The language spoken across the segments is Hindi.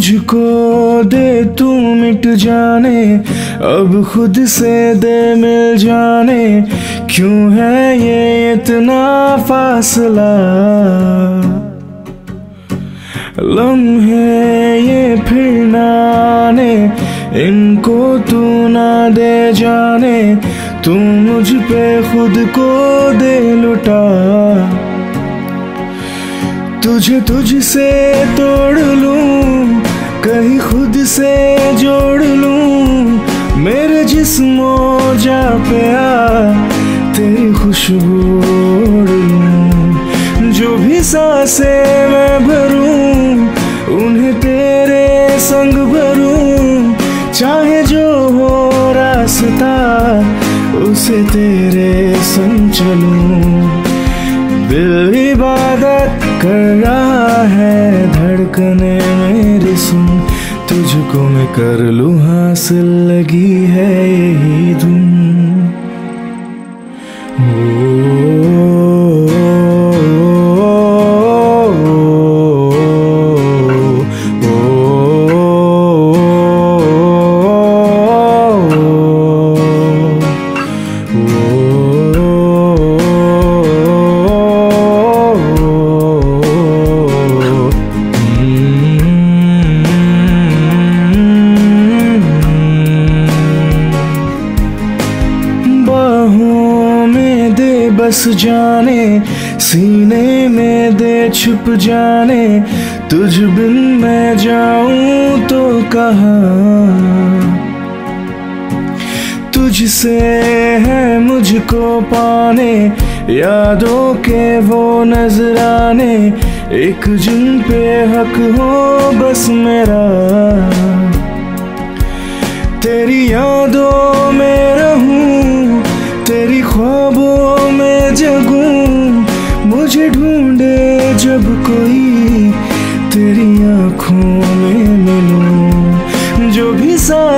मुझको दे तू मिट जाने, अब खुद से दे मिल जाने, क्यों है ये इतना फासला? लम्हे ये फिर नाने इनको तू ना दे जाने, तू मुझ पे खुद को दे लुटा। तुझे तुझसे तोड़ लूँ कहीं खुद से जोड़ लूँ। मेरे जिस्मो जा पे आ, तेरी खुशबू ओढ़ लूँ। जो भी साँसें मैं भरूं, उन्हें तेरे संग भरूं। चाहे जो हो रास्ता, उसे तेरे संग चलूँ। दिल इबादत कर रहा है धड़कने मेरी सुन तुझको मैं कर लूँ हासिल लगी है यही धुन। बस जाने, सीने में दे छुप जाने, तुझ बिन मैं जाऊँ तो कहाँ? तुझसे है मुझको पाने, यादों के वो नजराने, एक जिन पे हक हो बस मेरा।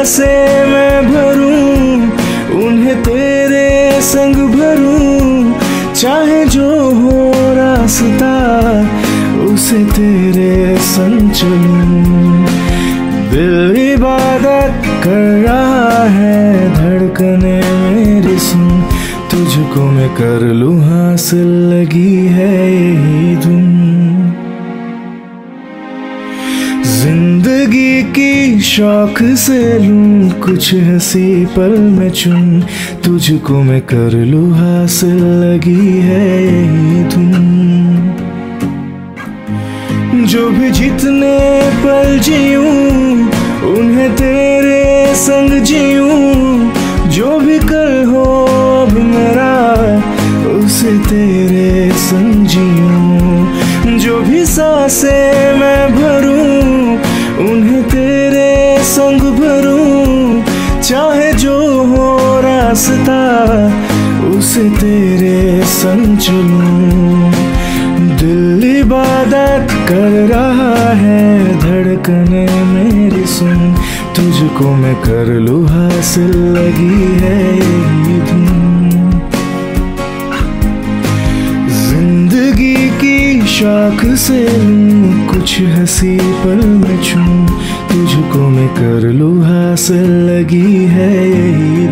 साँसें मैं भरूं, उन्हें तेरे संग भरूं। चाहे जो हो रास्ता, उसे तेरे संग चलूँ। दिल इबादत कर रहा है धड़कने मेरी सुन तुझको मैं कर लूँ, हासिल लगी है यही धुन। शौक से लूँ कुछ हँसी पल में चुन। तुझको मैं कर लूँ हासिल, लगी है धुन। जो भी जितने पल जीऊं, उन्हें तेरे संग जीऊं। जो भी कल हो, अब मेरा, उसे तेरे संग जीऊं। जो भी साँसें रास्ता उसे तेरे संग चलूँ। दिल इबादत कर रहा है धड़कने मेरी सुन। तुझको मैं कर लूँ हासिल, लगी है यही ज़िंदगी की शाख से कुछ हँसी पल में छूं। तुझको मैं कर लूँ हासिल, लगी है यही